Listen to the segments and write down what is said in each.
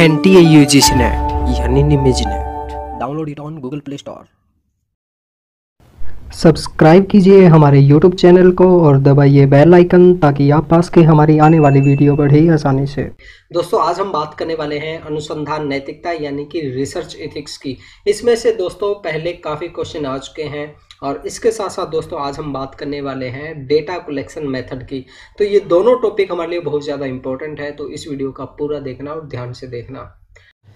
N T A U G NET यानी निमेज NET download it on Google play store subscribe कीजिए हमारे YouTube channel को और दबाइए बेल आइकन ताकि आप पास के हमारी आने वाली वीडियो बढ़े आसानी से। दोस्तों आज हम बात करने वाले हैं अनुसंधान नैतिकता यानी कि रिसर्च एथिक्स की। इसमें से दोस्तों पहले काफ़ी क्वेश्चन आ चुके हैं। और इसके साथ साथ दोस्तों, आज हम बात करने वाले हैं डेटा कलेक्शन मेथड की। तो ये दोनों टॉपिक हमारे लिए बहुत ज़्यादा इंपॉर्टेंट है तो इस वीडियो का पूरा देखना और ध्यान से देखना।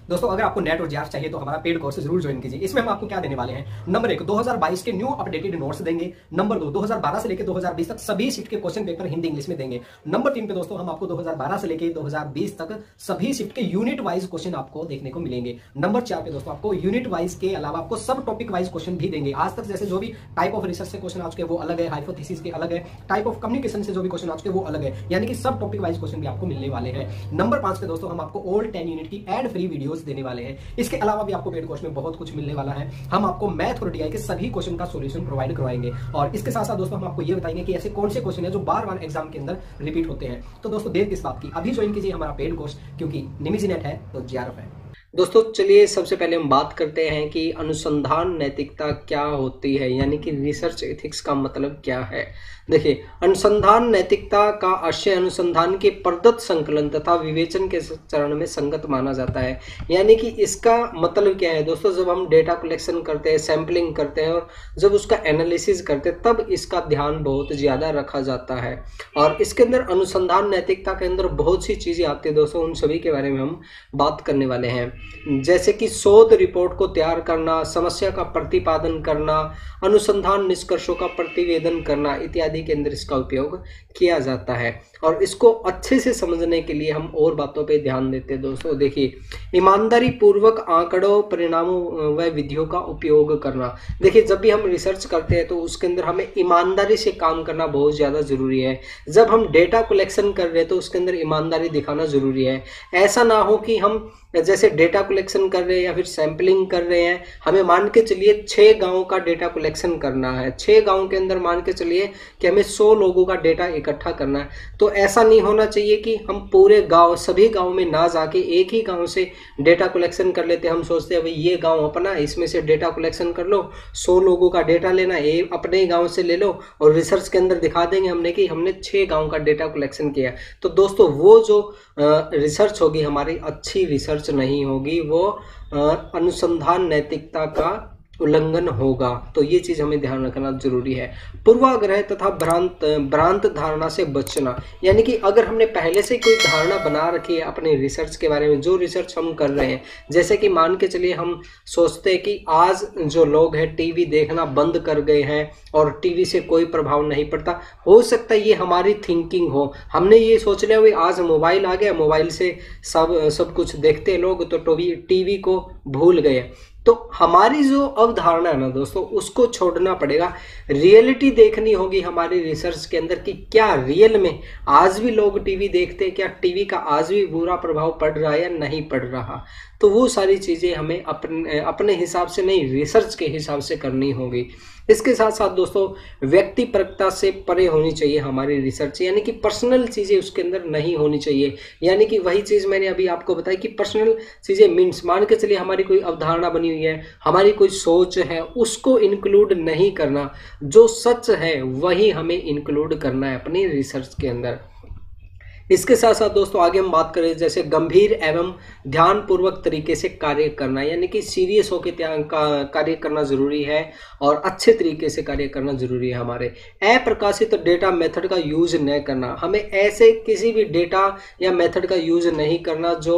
दोस्तों, अगर आपको नेट और जीआर चाहिए तो हमारा पेड कोर्स ज़रूर ज्वाइन कीजिए। इसमें हम आपको क्या देने वाले हैं? नंबर एक 2022 के न्यू अपडेटेड नोट्स देंगे। नंबर दो 2012 से लेकर 2020 तक सभी शिफ्ट के क्वेश्चन पेपर हिंदी इंग्लिश में देंगे। नंबर तीन पे दोस्तों, हम आपको 2012 से लेकर 2020 तक सभी शिफ्ट के यूनिट वाइज क्वेश्चन आपको देखने को मिलेंगे। नंबर चार पे दोस्तों, आपको यूनिट वाइज के अलावा आपको सब टॉपिक वाइज क्वेश्चन भी देंगे। आज तक जैसे जो भी टाइप ऑफ़ रिसर्च से क्वेश्चन आ चुके वो अलग है। हाइपोथेसिस के अलग है। टाइप ऑफ़ कम्युनिकेशन से जो भी क्वेश्चन आ चुके वो अलग है। यानी कि सब टॉपिक वाइज क्वेश्चन भी आपको मिलने वाले हैं। नंबर पाँच पे दोस्तों, हम आपको ओल्ड टेन यूनिट की एड फ्री वीडियोस देने वाले हैं। इसके अलावा भी आपको पेड कोर्स में बहुत कुछ मिलने वाला है। हम आपको मैथ और डीआई के सभी क्वेश्चन का सोल्यूशन प्रोवाइड करवाएँगे। और इसके साथ साथ दोस्तों, हम आपको ये बताएँगे कि ऐसे कौन से क्वेश्चन है जो बार बार एग्ज़ाम के अंदर रिपीट होते हैं। तो दोस्तों, देर किस बात की? अभी ज्वाइन कीजिए हमारा पेड कोर्स क्योंकि निमिजी नेट है तो जीआरएफ है। दोस्तों, चलिए सबसे पहले हम बात करते हैं कि अनुसंधान नैतिकता क्या होती है, यानी कि रिसर्च एथिक्स का मतलब क्या है। देखिए, अनुसंधान नैतिकता का आशय अनुसंधान के प्रदत्त संकलन तथा विवेचन के चरण में संगत माना जाता है। यानी कि इसका मतलब क्या है? दोस्तों, जब हम डेटा कलेक्शन करते हैं सैम्पलिंग करते हैं और जब उसका एनालिसिस करते हैं, तब इसका ध्यान बहुत ज़्यादा रखा जाता है। और इसके अंदर अनुसंधान नैतिकता के अंदर बहुत सी चीज़ें आती है दोस्तों, उन सभी के बारे में हम बात करने वाले हैं। जैसे कि शोध रिपोर्ट को तैयार करना, समस्या का प्रतिपादन करना, अनुसंधान निष्कर्षों का प्रतिवेदन करना इत्यादि के अंदर इसका उपयोग किया जाता है। और इसको अच्छे से समझने के लिए हम और बातों पे ध्यान देते हैं दोस्तों। देखिए ईमानदारी पूर्वक आंकड़ों, परिणामों व विधियों का उपयोग करना। देखिए, जब भी हम रिसर्च करते हैं तो उसके अंदर हमें ईमानदारी से काम करना बहुत ज़्यादा ज़रूरी है। जब हम डेटा कलेक्शन कर रहे हैं तो उसके अंदर ईमानदारी दिखाना ज़रूरी है। ऐसा ना हो कि हम जैसे डेटा कलेक्शन कर रहे हैं या फिर सैंपलिंग कर रहे हैं, हमें मान के चलिए छः गाँव का डेटा कलेक्शन करना है। छः गाँव के अंदर मान के चलिए कि हमें सौ लोगों का डेटा इकट्ठा करना है। तो ऐसा नहीं होना चाहिए कि हम पूरे गाँव, सभी गाँव में ना जाके एक ही गाँव से डेटा कलेक्शन कर लेते। हैं हम सोचते हैं भाई ये गाँव अपना इसमें से डेटा कलेक्शन कर लो, सौ लोगों का डेटा लेना ये अपने ही गाँव से ले लो और रिसर्च के अंदर दिखा देंगे हमने कि हमने छः गाँव का डेटा कलेक्शन किया तो दोस्तों, वो जो रिसर्च होगी, हमारी अच्छी रिसर्च नहीं होगी, वो अनुसंधान नैतिकता का उल्लंघन होगा। तो ये चीज़ हमें ध्यान रखना ज़रूरी है। पूर्वाग्रह तथा भ्रांत भ्रांत धारणा से बचना। यानी कि अगर हमने पहले से कोई धारणा बना रखी है अपने रिसर्च के बारे में, जो रिसर्च हम कर रहे हैं, जैसे कि मान के चलिए हम सोचते हैं कि आज जो लोग हैं टीवी देखना बंद कर गए हैं और टीवी से कोई प्रभाव नहीं पड़ता। हो सकता है ये हमारी थिंकिंग हो। हमने ये सोच लिया भाई आज मोबाइल आ गया मोबाइल से सब सब कुछ देखते लोग तो टीवी को भूल गए। तो हमारी जो अवधारणा है ना दोस्तों, उसको छोड़ना पड़ेगा। रियलिटी देखनी होगी हमारी रिसर्च के अंदर कि क्या रियल में आज भी लोग टीवी देखते हैं, क्या टीवी का आज भी बुरा प्रभाव पड़ रहा है या नहीं पड़ रहा। तो वो सारी चीज़ें हमें अपने अपने हिसाब से नहीं रिसर्च के हिसाब से करनी होगी। इसके साथ साथ दोस्तों व्यक्ति परकता से परे होनी चाहिए हमारी रिसर्च यानी कि पर्सनल चीज़ें उसके अंदर नहीं होनी चाहिए। यानी कि वही चीज़ मैंने अभी आपको बताई कि पर्सनल चीज़ें मीन्स मान के चलिए हमारी कोई अवधारणा बनी हुई है, हमारी कोई सोच है, उसको इंक्लूड नहीं करना। जो सच है, वही हमें इंक्लूड करना है अपनी रिसर्च के अंदर। इसके साथ साथ दोस्तों आगे हम बात करें जैसे गंभीर एवं ध्यानपूर्वक तरीके से कार्य करना यानी कि सीरियस होकर का, कार्य करना ज़रूरी है और अच्छे तरीके से कार्य करना ज़रूरी है हमारे। अप्रकाशित डेटा मेथड का यूज़ नहीं करना हमें ऐसे किसी भी डेटा या मेथड का यूज़ नहीं करना जो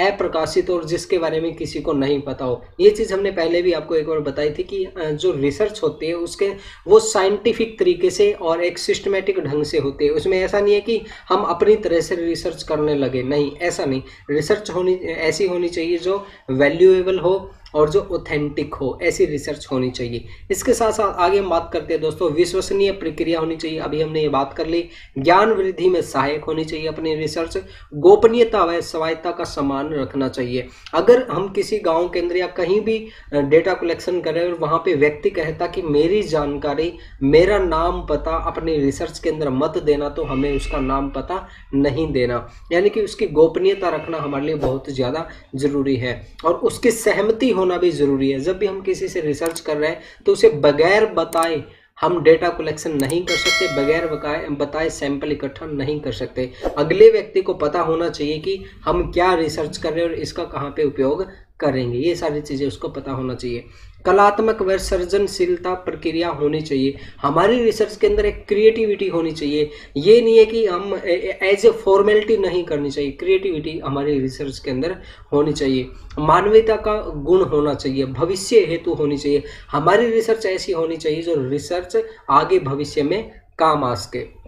अप्रकाशित और जिसके बारे में किसी को नहीं पता हो। ये चीज़ हमने पहले भी आपको एक बार बताई थी कि जो रिसर्च होती है, उसके वो साइंटिफिक तरीके से और एक सिस्टमेटिक ढंग से होती है। उसमें ऐसा नहीं है कि हम अपनी तरह से रिसर्च करने लगे। नहीं, ऐसा नहीं। रिसर्च होनी, ऐसी होनी चाहिए जो वैल्यूएबल हो और जो ऑथेंटिक हो, ऐसी रिसर्च होनी चाहिए। इसके साथ साथ आगे हम बात करते हैं दोस्तों, विश्वसनीय प्रक्रिया होनी चाहिए। अभी हमने ये बात कर ली, ज्ञान वृद्धि में सहायक होनी चाहिए अपनी रिसर्च गोपनीयता व स्वायत्ता का समान रखना चाहिए। अगर हम किसी गाँव के अंदर या कहीं भी डेटा कलेक्शन करें और वहाँ पर व्यक्ति कहता कि मेरी जानकारी, मेरा नाम पता, अपनी रिसर्च के अंदर मत देना तो हमें उसका नाम पता नहीं देना। यानी कि उसकी गोपनीयता रखना हमारे लिए बहुत ज़्यादा ज़रूरी है। और उसकी सहमति होना भी ज़रूरी है। जब भी हम किसी से रिसर्च कर रहे हैं तो उसे बगैर बताए हम डेटा कलेक्शन नहीं कर सकते, बगैर बताए बताए सैंपल इकट्ठा नहीं कर सकते। अगले व्यक्ति को पता होना चाहिए कि हम क्या रिसर्च कर रहे हैं और इसका कहाँ पे उपयोग करेंगे। ये सारी चीज़ें उसको पता होना चाहिए। कलात्मक व सृजनशीलता प्रक्रिया होनी चाहिए। हमारी रिसर्च के अंदर एक क्रिएटिविटी होनी चाहिए। ये नहीं है कि हम एज ए फॉर्मेलिटी नहीं करनी चाहिए। क्रिएटिविटी हमारी रिसर्च के अंदर होनी चाहिए। मानवीयता का गुण होना चाहिए। भविष्य हेतु होनी चाहिए। हमारी रिसर्च ऐसी होनी चाहिए जो रिसर्च आगे भविष्य में काम आ सके।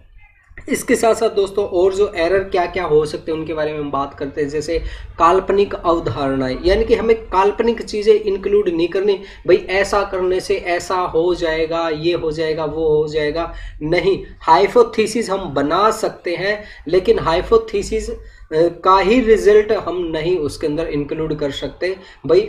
इसके साथ साथ दोस्तों, और जो एरर क्या क्या हो सकते हैं, उनके बारे में हम बात करते हैं। जैसे काल्पनिक अवधारणाएँ, यानी कि हमें काल्पनिक चीज़ें इंक्लूड नहीं करनी। भाई, ऐसा करने से ऐसा हो जाएगा, ये हो जाएगा, वो हो जाएगा। नहीं हाइफोथीसिस हम बना सकते हैं, लेकिन हाइपोथीसिस का ही रिज़ल्ट हम नहीं उसके अंदर इंक्लूड कर सकते। भाई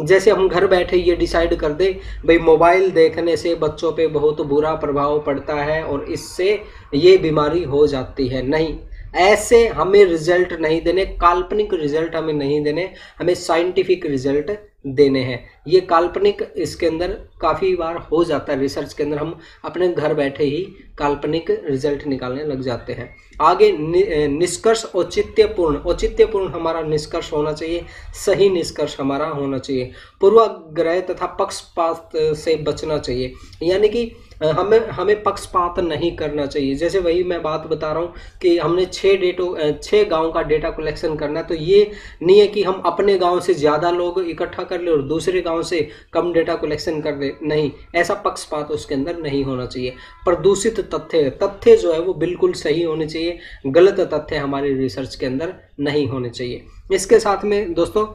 जैसे हम घर बैठे ये डिसाइड कर दे, भाई मोबाइल देखने से बच्चों पे बहुत बुरा प्रभाव पड़ता है और इससे ये बीमारी हो जाती है। नहीं, ऐसे हमें रिज़ल्ट नहीं देने, काल्पनिक रिज़ल्ट हमें नहीं देने, हमें साइंटिफिक रिज़ल्ट देने हैं। ये काल्पनिक इसके अंदर काफ़ी बार हो जाता है। रिसर्च के अंदर हम अपने घर बैठे ही काल्पनिक रिज़ल्ट निकालने लग जाते हैं। आगे नि, निष्कर्ष औचित्यपूर्ण। औचित्यपूर्ण हमारा निष्कर्ष होना चाहिए। सही निष्कर्ष हमारा होना चाहिए। पूर्वाग्रह तथा पक्षपात से बचना चाहिए। यानी कि हमें हमें पक्षपात नहीं करना चाहिए। जैसे वही मैं बात बता रहा हूँ कि हमने छः डेटो छः गाँव का डेटा कलेक्शन करना है तो ये नहीं है कि हम अपने गाँव से ज़्यादा लोग इकट्ठा कर ले और दूसरे गाँव से कम डेटा कलेक्शन कर दे। नहीं, ऐसा पक्षपात उसके अंदर नहीं होना चाहिए। प्रदूषित तथ्य तथ्य जो है वो बिल्कुल सही होने चाहिए। गलत तथ्य हमारे रिसर्च के अंदर नहीं होने चाहिए। इसके साथ में दोस्तों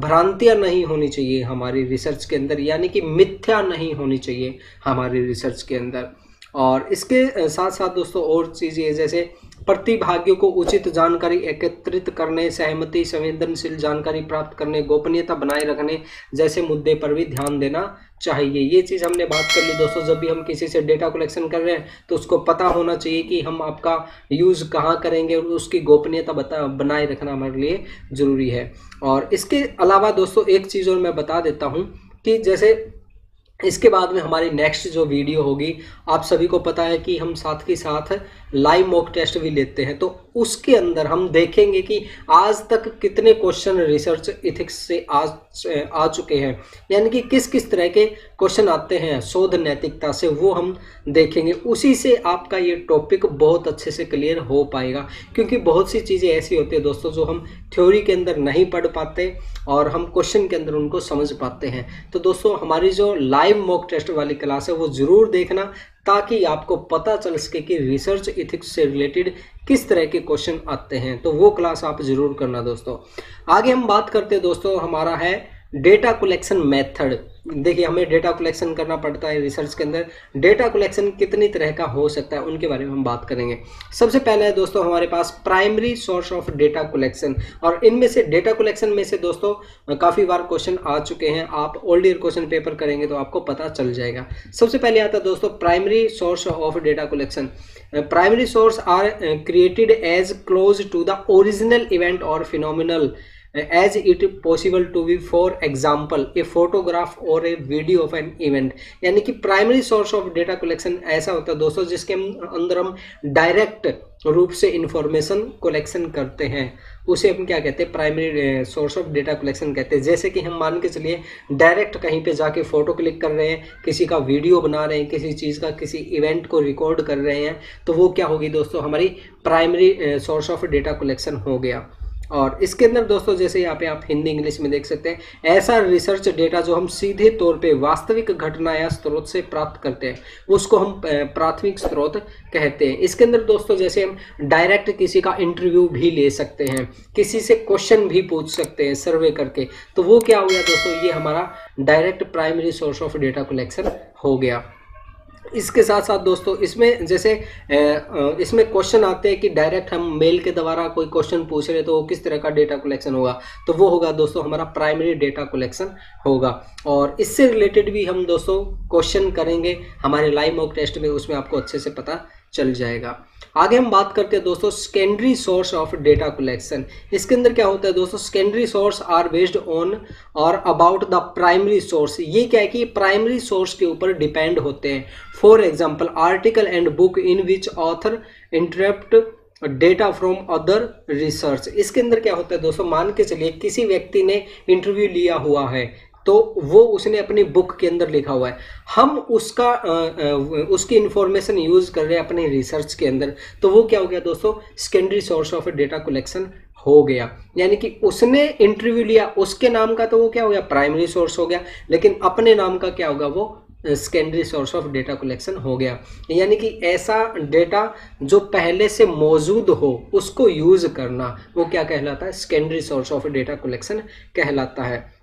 भ्रांतियाँ नहीं होनी चाहिए हमारी रिसर्च के अंदर, यानी कि मिथ्या नहीं होनी चाहिए हमारी रिसर्च के अंदर। और इसके साथ साथ दोस्तों, और चीज़ें जैसे प्रतिभागियों को उचित जानकारी एकत्रित करने, सहमति, संवेदनशील जानकारी प्राप्त करने, गोपनीयता बनाए रखने, जैसे मुद्दे पर भी ध्यान देना चाहिए। ये चीज़ हमने बात कर ली दोस्तों, जब भी हम किसी से डेटा कलेक्शन कर रहे हैं तो उसको पता होना चाहिए कि हम आपका यूज़ कहाँ करेंगे और उसकी गोपनीयता बता, बनाए रखना हमारे लिए ज़रूरी है। और इसके अलावा दोस्तों, एक चीज़ और मैं बता देता हूँ कि जैसे इसके बाद में हमारी नेक्स्ट जो वीडियो होगी, आप सभी को पता है कि हम साथ के साथ लाइव मॉक टेस्ट भी लेते हैं तो उसके अंदर हम देखेंगे कि आज तक कितने क्वेश्चन रिसर्च इथिक्स से आज, आ चुके हैं। यानी कि किस किस तरह के क्वेश्चन आते हैं, शोध नैतिकता से, वो हम देखेंगे। उसी से आपका ये टॉपिक बहुत अच्छे से क्लियर हो पाएगा, क्योंकि बहुत सी चीज़ें ऐसी होती है दोस्तों, जो हम थ्योरी के अंदर नहीं पढ़ पाते और हम क्वेश्चन के अंदर उनको समझ पाते हैं। तो दोस्तों, हमारी जो लाइव मॉक टेस्ट वाली क्लास है, वो ज़रूर देखना ताकि आपको पता चल सके कि रिसर्च इथिक्स से रिलेटेड किस तरह के क्वेश्चन आते हैं। तो वो क्लास आप ज़रूर करना दोस्तों। आगे हम बात करते हैं दोस्तों, हमारा है डेटा कलेक्शन मेथड देखिए, हमें डेटा कलेक्शन करना पड़ता है रिसर्च के अंदर। डेटा कलेक्शन कितनी तरह का हो सकता है, उनके बारे में हम बात करेंगे। सबसे पहले है दोस्तों, हमारे पास primary source of data collection और इनमें से डेटा कलेक्शन में से दोस्तों, काफ़ी बार क्वेश्चन आ चुके हैं। आप ओल्ड ईयर क्वेश्चन पेपर करेंगे तो आपको पता चल जाएगा। सबसे पहले आता है दोस्तों primary source of data collection primary source are created as close to the original event और phenomenal as it possible to be, for example, a photograph or a video of an event. यानी कि primary source of data collection ऐसा होता है दोस्तों, जिसके अंदर हम डायरेक्ट रूप से इंफॉर्मेशन कलेक्शन करते हैं। उसे हम क्या कहते हैं? Primary source of data collection कहते हैं। जैसे कि हम मान के चलिए डायरेक्ट कहीं पे जाके फ़ोटो क्लिक कर रहे हैं, किसी का वीडियो बना रहे हैं, किसी चीज़ का, किसी इवेंट को रिकॉर्ड कर रहे हैं तो वो क्या होगी दोस्तों? हमारी primary source of data collection हो गया। और इसके अंदर दोस्तों, जैसे यहाँ पे आप हिंदी, इंग्लिश में देख सकते हैं, ऐसा रिसर्च डेटा जो हम सीधे तौर पे वास्तविक घटना या स्रोत से प्राप्त करते हैं, उसको हम प्राथमिक स्रोत कहते हैं। इसके अंदर दोस्तों, जैसे हम डायरेक्ट किसी का इंटरव्यू भी ले सकते हैं, किसी से क्वेश्चन भी पूछ सकते हैं सर्वे करके तो वो क्या हो गया दोस्तों, ये हमारा direct primary source of data collection हो गया। इसके साथ साथ दोस्तों, इसमें जैसे इसमें क्वेश्चन आते हैं कि डायरेक्ट हम मेल के द्वारा कोई क्वेश्चन पूछ रहे तो वो किस तरह का डेटा कलेक्शन होगा? तो वो होगा दोस्तों, हमारा प्राइमरी डेटा कलेक्शन होगा। और इससे रिलेटेड भी हम दोस्तों क्वेश्चन करेंगे। हमारे लाइव मॉक टेस्ट में उसमें आपको अच्छे से पता चल जाएगा। आगे हम बात करते हैं दोस्तों secondary source of data collection इसके अंदर क्या होता है दोस्तों secondary source are based on और अबाउट द प्राइमरी सोर्स ये क्या है कि प्राइमरी सोर्स के ऊपर डिपेंड होते हैं। For example article and book in which author interrupt data from other research इसके अंदर क्या होता है दोस्तों, मान के चलिए किसी व्यक्ति ने इंटरव्यू लिया हुआ है। तो वो उसने अपनी बुक के अंदर लिखा हुआ है। हम उसका उसकी इंफॉर्मेशन यूज़ कर रहे हैं अपने रिसर्च के अंदर। तो वो क्या हो गया दोस्तों? Secondary source of data collection हो गया। यानी कि उसने इंटरव्यू लिया। उसके नाम का तो वो क्या हो गया? प्राइमरी सोर्स हो गया। लेकिन अपने नाम का क्या होगा वो? Secondary source of data collection हो गया। यानी कि ऐसा डेटा जो पहले से मौजूद हो, उसको यूज़ करना, वो क्या कहलाता है? Secondary source of data collection कहलाता है।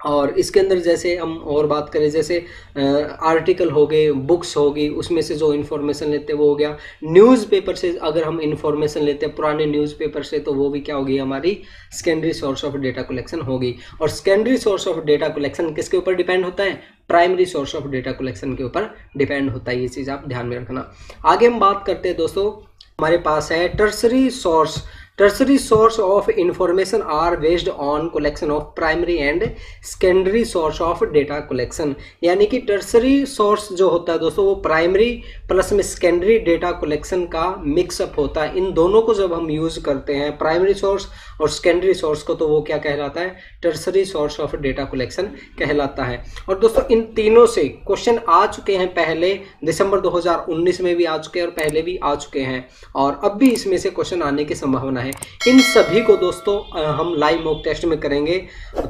और इसके अंदर जैसे हम और बात करें, जैसे आर्टिकल हो गए बुक्स होगी उसमें से जो इन्फॉर्मेशन लेते हैं वो हो गया। न्यूज़पेपर से अगर हम इन्फॉर्मेशन लेते हैं, पुराने न्यूज़पेपर से तो वो भी क्या होगी? हमारी secondary source of data collection होगी। और secondary source of data collection किसके ऊपर डिपेंड होता है? Primary source of data collection के ऊपर डिपेंड होता है, ये चीज़ आप ध्यान में रखना। आगे हम बात करते हैं दोस्तों, हमारे पास है tertiary source tertiary source of information are based on collection of primary and secondary source of data collection. यानी कि टर्सरी सोर्स जो होता है दोस्तों, वो प्राइमरी प्लस में सेकेंडरी डेटा कलेक्शन का मिक्सअप होता है। इन दोनों को जब हम यूज़ करते हैं प्राइमरी सोर्स और सेकेंडरी सोर्स को तो वो क्या कहलाता है? Tertiary source of data collection कहलाता है। और दोस्तों, इन तीनों से क्वेश्चन आ चुके हैं पहले दिसंबर 2019 में भी आ चुके हैं और पहले भी आ चुके हैं। और अब भी इसमें से क्वेश्चन आने की संभावना इन सभी को दोस्तों हम लाइव मॉक टेस्ट में करेंगे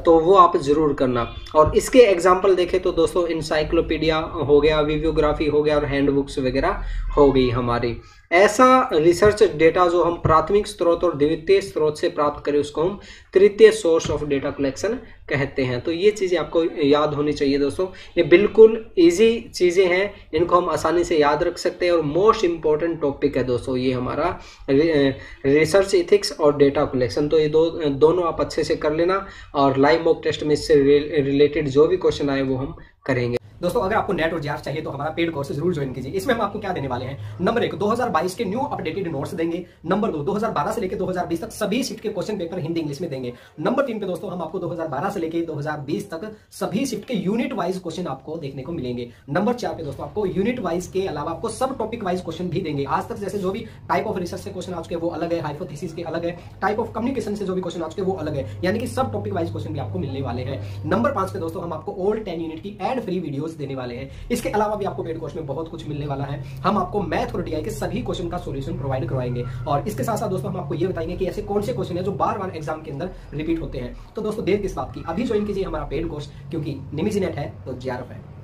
तो वो आप ज़रूर करना। और इसके एग्ज़ाम्पल देखें तो दोस्तों इंसाइक्लोपीडिया हो गया वीवियोग्राफी हो गया और हैंड बुक्स वगैरह हो गई हमारी। ऐसा रिसर्च डेटा जो हम प्राथमिक स्रोत और द्वितीय स्रोत से प्राप्त करें, उसको हम तृतीय सोर्स ऑफ़ डेटा कलेक्शन कहते हैं। तो ये चीज़ें आपको याद होनी चाहिए दोस्तों। ये बिल्कुल इजी चीज़ें हैं इनको हम आसानी से याद रख सकते हैं और मोस्ट इंपॉर्टेंट टॉपिक है दोस्तों, ये हमारा रिसर्च इथिक्स और डेटा कलेक्शन तो ये दो, दोनों आप अच्छे से कर लेना और लाइव मॉक टेस्ट में इससे रिलेटेड जो भी क्वेश्चन आए वो हम करेंगे। दोस्तों, अगर आपको नेट और जैफ चाहिए तो हमारा पेड कोर्स ज़रूर ज्वाइन कीजिए। इसमें हम आपको क्या देने वाले हैं? नंबर एक 2022 के न्यू अपडेटेड नोट्स देंगे। नंबर दो 2012 से लेकर 2020 तक सभी शिफ्ट के क्वेश्चन पेपर हिंदी इंग्लिश में देंगे। नंबर तीन पे दोस्तों, हम आपको 2012 से लेकर 2020 तक सभी शिफ्ट के यूनिट वाइज क्वेश्चन आपको देखने को मिलेंगे। नंबर चार पे दोस्तों, आपको यूनिट वाइज के अलावा आपको सब टॉपिक वाइज क्वेश्चन भी देंगे। आज तक जैसे जो भी टाइप ऑफ़ रिसर्च से क्वेश्चन आ चुके वो अलग है। हाइपोथेसिस के अलग है। टाइप ऑफ़ कम्युनिकेशन से जो भी क्वेश्चन आ चुके वो अलग है। यानी कि सब टॉपिक वाइज क्वेश्चन भी आपको मिलने वाले हैं। नंबर पाँच पे दोस्तों, हम आपको ओल्ड टेन यूनिट की एड फ्री वीडियोस देने वाले हैं। इसके अलावा भी आपको पेड कोर्स में बहुत कुछ मिलने वाला है। हम आपको मैथ और डीआई के सभी क्वेश्चन का सोल्यूशन प्रोवाइड करवाएँगे। और इसके साथ साथ दोस्तों, हम आपको ये बताएँगे कि ऐसे कौन से क्वेश्चन है जो बार बार एग्ज़ाम के अंदर रिपीट होते हैं। तो दोस्तों, देर किस बात की? अभी ज्वाइन कीजिए हमारा पेड कोर्स क्योंकि निमिजी नेट है तो जेआरएफ है।